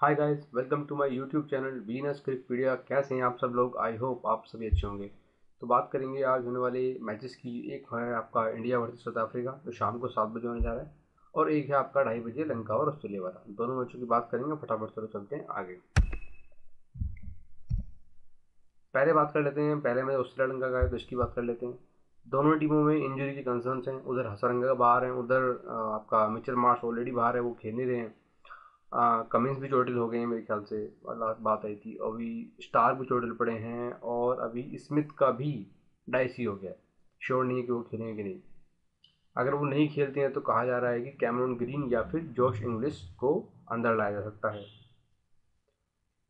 Hi guys welcome to my YouTube channel Venus Crickpedia कैसे हैं आप सब लोग? आई होप आप सभी अच्छे होंगे। तो बात करेंगे आज होने वाले मैचेस की। एक है आपका इंडिया वर्सेस साउथ अफ्रीका जो शाम को सात बजे होने जा रहा है। और एक है आपका ढाई बजे लंका और ऑस्ट्रेलिया वाला। दोनों मैचों की बात करेंगे, फटाफट चलो चलते हैं आगे। पहले बात कर लेते हैं। पहले मैं ऑस्ट्रेलिया लंका का है तो इसकी बात कर लेते हैं। दोनों टीमों में इंजरी के कंसर्न्स हैं। उधर हसरंगा बाहर हैं। उधर आपका मिचर मार्स ऑलरेडी बाहर है। वो खेल नहीं रहे हैं। कमिंस भी चोटिल हो गए हैं मेरे ख्याल से। लास्ट बात आई थी, अभी स्टार भी चोटिल पड़े हैं और अभी स्मिथ का भी डाइसी हो गया श्योर नहीं है कि वो खेलेंगे कि नहीं। अगर वो नहीं खेलते हैं तो कहा जा रहा है कि कैमरून ग्रीन या फिर जोश इंग्लिश को अंदर लाया जा सकता है।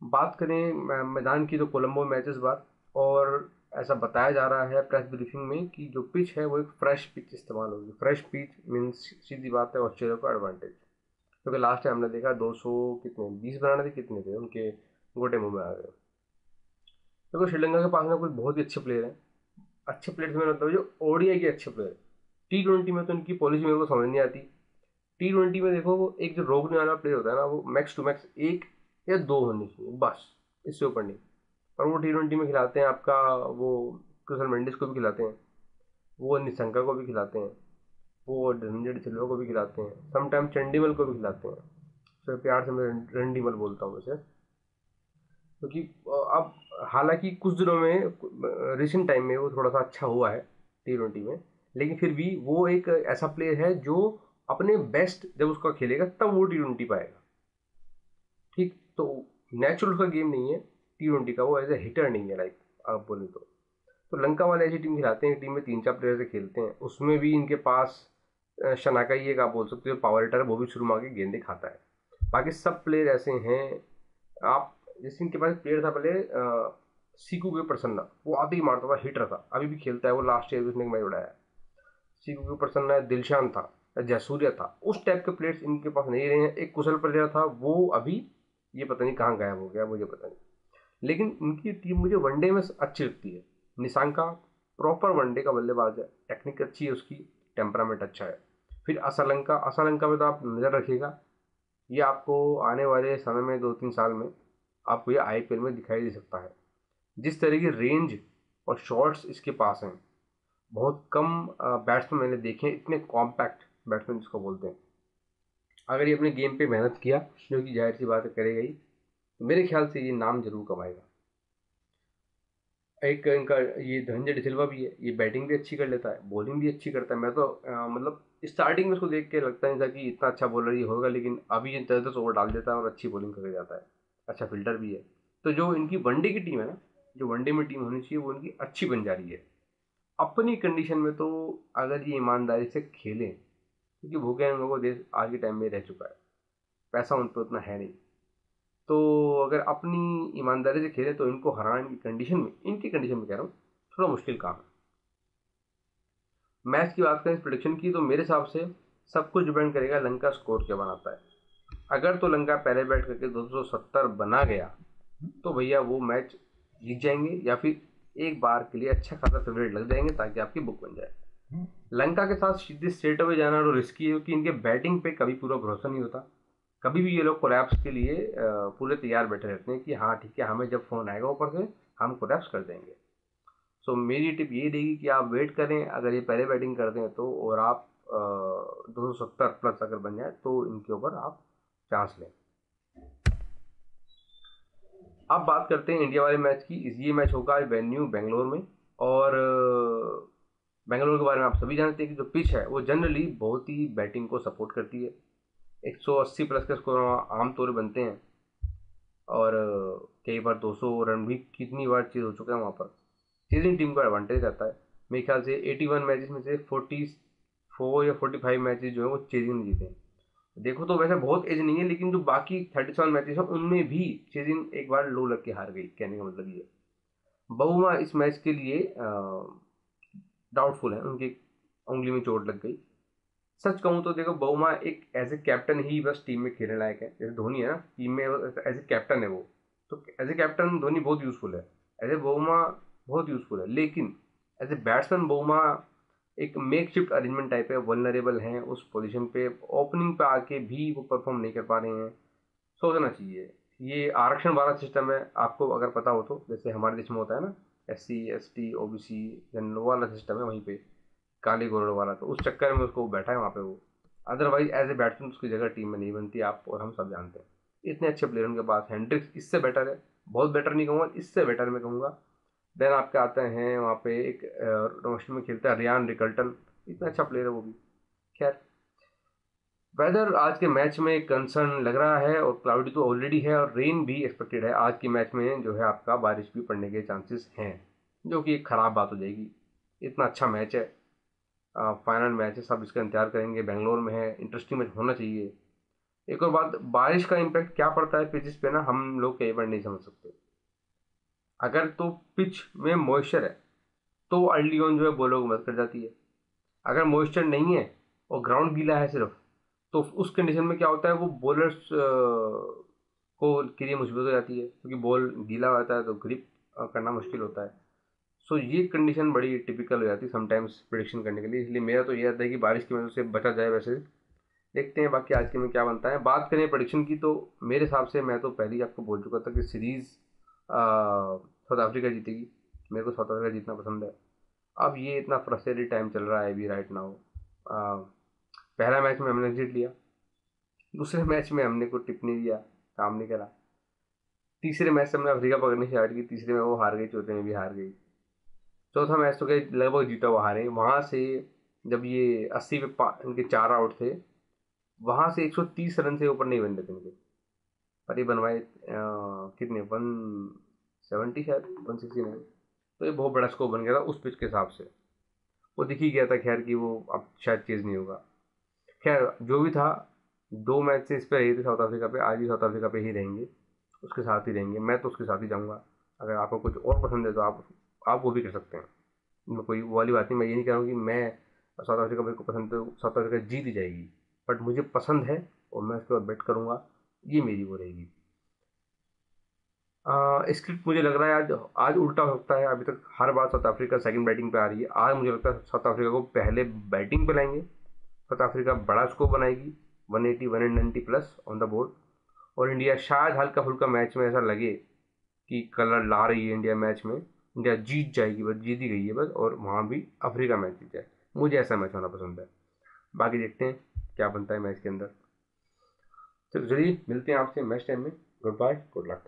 बात करें मैदान की तो कोलंबो मैचेस बात और ऐसा बताया जा रहा है प्रेस ब्रीफिंग में कि जो पिच है वो एक फ्रेश पिच इस्तेमाल होगी। फ्रेश पिच मीन्स सीधी बात है ऑस्ट्रेलिया को एडवांटेज क्योंकि तो लास्ट टाइम हमने देखा 200 कितने, बीस बनाने थे, कितने थे? उनके गोटे मुँह में आ गए। देखो तो श्रीलंका के पास में कोई बहुत ही अच्छे प्लेयर हैं। अच्छे प्लेयर में मतलब जो ओडिया के अच्छे प्लेयर टी ट्वेंटी में तो उनकी पॉलिसी मेरे को समझ नहीं आती। टी ट्वेंटी में देखो, वो एक जो रोकने वाला प्लेयर होता है ना, वो मैक्स टू मैक्स एक या दो होनी चाहिए, बस, इससे ऊपर नहीं। और वो टी ट्वेंटी में खिलाते हैं, आपका वो कृष्ण मेंडिस को भी खिलाते हैं, वो निशंका को भी खिलाते हैं। वो धनंजय सिल्वा को भी खिलाते हैं। समटाइम चंडीमल को भी खिलाते हैं। तो प्यार से मैं रंडीमल बोलता हूँ उसे। क्योंकि अब हालाँकि कुछ दिनों में रिसेंट टाइम में वो थोड़ा सा अच्छा हुआ है टी ट्वेंटी में। लेकिन फिर भी वो एक ऐसा प्लेयर है जो अपने बेस्ट जब उसका खेलेगा, तब वो टी ट्वेंटी पाएगा। ठीक? तो नेचुरल का गेम नहीं है। टी ट्वेंटी का वो एज ए हिटर नहीं है लाइक आप बोले तो। तो लंका वाले ऐसी टीम खिलाते हैं टीम में तीन चार प्लेयर से खेलते हैं। उसमें भी इनके पास शनाका एक आप बोल सकते हो, पावर हिटर वो भी शुरू में आके गेंदे खाता है। बाकी सब प्लेयर ऐसे हैं, आप जैसे इनके पास प्लेयर था पहले सीकू के प्रसन्ना, वो आते ही मारता था हिटर था, अभी भी खेलता है, वो लास्ट ईयर उसने मैच उड़ाया सीकू के प्रसन्ना है दिलशान था, जयसूर्य था, उस टाइप के प्लेयर्स इनके पास नहीं रहे हैं, एक कुशल प्लेयर था, वो अभी ये पता नहीं कहाँ गायब हो गया, मुझे पता नहीं। लेकिन इनकी टीम मुझे वनडे में अच्छी लगती है। निशांका प्रॉपर वनडे का बल्लेबाज है टेक्निक अच्छी है उसकी टेम्परामेंट अच्छा है। फिर असलंका असलंका में तो आप नज़र रखिएगा। ये आपको आने वाले समय में दो तीन साल में आपको ये आईपीएल में दिखाई दे सकता है। जिस तरह की रेंज और शॉट्स इसके पास हैं, बहुत कम बैट्समैन मैंने देखे हैं, इतने कॉम्पैक्ट बैट्समैन जिसको बोलते हैं। अगर ये अपने गेम पे मेहनत किया जो कि ज़ाहिर सी बात करेगा ही तो मेरे ख्याल से ये नाम ज़रूर कमाएगा। एक इनका ये धनंजय डिसिल्वा भी है ये बैटिंग भी अच्छी कर लेता है बॉलिंग भी अच्छी करता है। मैं तो आ, मतलब स्टार्टिंग में उसको देख के लगता है कि इतना अच्छा बॉलर ही होगा लेकिन अभी ये दस दस ओवर डाल देता है और अच्छी बॉलिंग करके जाता है। अच्छा फील्डर भी है। तो जो इनकी वनडे की टीम है ना जो वनडे में टीम होनी चाहिए वो इनकी अच्छी बन जा रही है। अपनी कंडीशन में तो अगर ये ईमानदारी से खेलें क्योंकि भूखे लोगों को देश आज के टाइम में रह चुका है। पैसा उन पर उतना है नहीं। तो अगर अपनी ईमानदारी से खेले तो इनको हराने की कंडीशन में। इनकी कंडीशन में कह रहा हूँ थोड़ा मुश्किल काम है। मैच की बात करें इस प्रोडिक्शन की तो मेरे हिसाब से सब कुछ डिपेंड करेगा लंका स्कोर क्या बनाता है। अगर तो लंका पहले बैठ करके 270 बना गया तो भैया वो मैच जीत जाएँगे या फिर एक बार के लिए अच्छा खासा फेवरेट लग जाएँगे ताकि आपकी बुक बन जाए। लंका के साथ सीधे स्ट्रेट अवे जाना तो रिस्की है क्योंकि इनके बैटिंग पे कभी पूरा भरोसा नहीं होता। कभी भी ये लोग कोलैप्स के लिए पूरे तैयार बैठे रहते हैं कि हाँ ठीक है हमें जब फ़ोन आएगा ऊपर से हम कोलैप्स कर देंगे। सो so, मेरी टिप ये देगी कि आप वेट करें अगर ये पहले बैटिंग कर दें तो और आप दो सौ सत्तर प्लस अगर बन जाए तो इनके ऊपर आप चांस लें। अब बात करते हैं इंडिया वाले मैच की। इस ये मैच होगा वेन्यू बेंगलोर में। और बेंगलोर के बारे में आप सभी जानते हैं कि जो पिच है वो जनरली बहुत ही बैटिंग को सपोर्ट करती है। 180 प्लस के स्कोर आमतौर बनते हैं। और, कई बार 200 रन भी कितनी बार चीज़ हो चुका है वहाँ पर। चेजिंग टीम का एडवांटेज रहता है। मेरे ख्याल से 81 मैचेस में से 44 या 45 मैचेस जो है वो चेजिंग जीते हैं। देखो तो वैसे बहुत एज नहीं है, लेकिन जो बाकी 37 मैचेस हैं, उनमें भी चेजिंग एक बार लो लग के हार गई, कहने का मतलब ये। बहुमा इस मैच के लिए डाउटफुल है, उनकी उंगली में चोट लग गई। सच कहूँ तो देखो, बहुमा एक एज ए कैप्टन ही बस टीम में खेलने लायक है। जैसे धोनी है ना टीम में एज ए कैप्टन है वो। तो एज ए कैप्टन धोनी बहुत यूज़फुल है। एज ए बहुमा बहुत यूज़फुल है। लेकिन एज ए बैट्समैन बहुमा एक मेक शिफ्ट अरेंजमेंट टाइप है। वनरेबल हैं उस पोजीशन पे। ओपनिंग पे आके भी वो परफॉर्म नहीं कर पा रहे हैं। सोचना चाहिए। ये आरक्षण वाला सिस्टम है। आपको अगर पता हो तो। जैसे हमारे देश में होता है ना S C S T O B C general वाला सिस्टम है वहीं पे। काली गोरड़ वाला तो उस चक्कर में उसको बैठा है वहाँ पे वो। अदरवाइज़ एज ए बैट्समैन उसकी जगह टीम में नहीं बनती, आप और हम सब जानते हैं। इतने अच्छे प्लेयर उनके पास हैंड्रिक्स इससे बेटर है। बहुत बेटर नहीं कहूँगा, इससे बेटर मैं कहूँगा। देन आपके आते हैं वहाँ पे एक डोमेस्टिक में खेलता है रियान रिकल्टन इतना अच्छा प्लेयर है वो भी। खैर वेदर आज के मैच में कंसर्न लग रहा है और क्लाउडी तो ऑलरेडी है और रेन भी एक्सपेक्टेड है। आज के मैच में जो है आपका बारिश भी पड़ने के चांसेस हैं, जो कि एक ख़राब बात हो जाएगी। इतना अच्छा मैच है। फाइनल मैच है सब इसका इंतज़ार करेंगे, बेंगलोर में है इंटरेस्टिंग मैच होना चाहिए। एक और बात, बारिश का इम्पैक्ट क्या पड़ता है पिचेस पे ना, हम लोग कई बार नहीं समझ सकते। अगर तो पिच में मॉइस्चर है तो अर्ली ऑन जो है बॉलों को मदद कर जाती है। अगर मॉइस्चर नहीं है और ग्राउंड गीला है सिर्फ़ तो उस कंडीशन में क्या होता है, वो बॉलर्स को के लिए मुश्किल हो जाती है। क्योंकि बॉल गीला होता है तो ग्रिप करना मुश्किल होता है। सो ये कंडीशन बड़ी टिपिकल हो जाती है समटाइम्स प्रडिक्शन करने के लिए। इसलिए मेरा तो ये रहता है कि बारिश की वजह से बचा जाए वैसे। देखते हैं बाकी आज के में क्या बनता है। बात करें प्रडिक्शन की तो मेरे हिसाब से मैं तो पहले ही आपको बोल चुका था कि सीरीज़ साउथ अफ्रीका जीतेगी। मेरे को साउथ अफ्रीका जीतना पसंद है। अब ये इतना फ्रस्ट्रेटेड टाइम चल रहा है अभी राइट नाउ पहला मैच में हमने जीत लिया। दूसरे मैच में हमने कोई टिप नहीं दिया, काम नहीं करा। तीसरे मैच से हमने अफ्रीका पकड़नी स्टार्ट की। तीसरे में वो हार गई, चौथे में भी हार गई। चौथा मैच तो क्या लगभग जीता हुआ हारे वहाँ से जब ये अस्सी पे इनके चार आउट थे, वहाँ से 130 रन से ऊपर नहीं बन रहे थे इनके। पर ये बनवाए कितने? वन सेवेंटी शायद? One sixty nine? तो ये बहुत बड़ा स्कोर बन गया था उस पिच के हिसाब से। वो दिख ही गया था खैर कि वो अब शायद चीज़ नहीं होगा। खैर, जो भी था, दो मैच से इस पर रही थी साउथ अफ्रीका पे, आज भी साउथ अफ्रीका पे ही रहेंगे। उसके साथ ही रहेंगे। मैं तो उसके साथ ही जाऊँगा। अगर आपको कुछ और पसंद है तो आप आप वो भी कर सकते हैं। मैं कोई वाली बात नहीं, मैं ये नहीं कह रहा हूँ कि मैं साउथ अफ्रीका मेरे को पसंद तो साउथ अफ्रीका जीत ही जाएगी, बट मुझे पसंद है और मैं उसके बाद बेट करूँगा, ये मेरी वो रहेगी। स्क्रिप्ट मुझे लग रहा है आज आज उल्टा हो सकता है, अभी तक हर बार साउथ अफ्रीका सेकंड बैटिंग पे आ रही है। आज मुझे लगता है साउथ अफ्रीका को पहले बैटिंग पे लाएँगे, साउथ अफ्रीका बड़ा स्कोर बनाएगी 180 190 प्लस ऑन द बोर्ड और इंडिया शायद हल्का फुल्का मैच में ऐसा लगे कि कलर ला रही है इंडिया मैच में। इंडिया जीत जाएगी, बस जीत ही गई है बस, और वहाँ भी अफ्रीका मैच जीत जाए। मुझे ऐसा मैच होना पसंद है। बाकी देखते हैं क्या बनता है मैच के अंदर। चलो चलिए मिलते हैं आपसे मैच टाइम में। Good bye, good luck.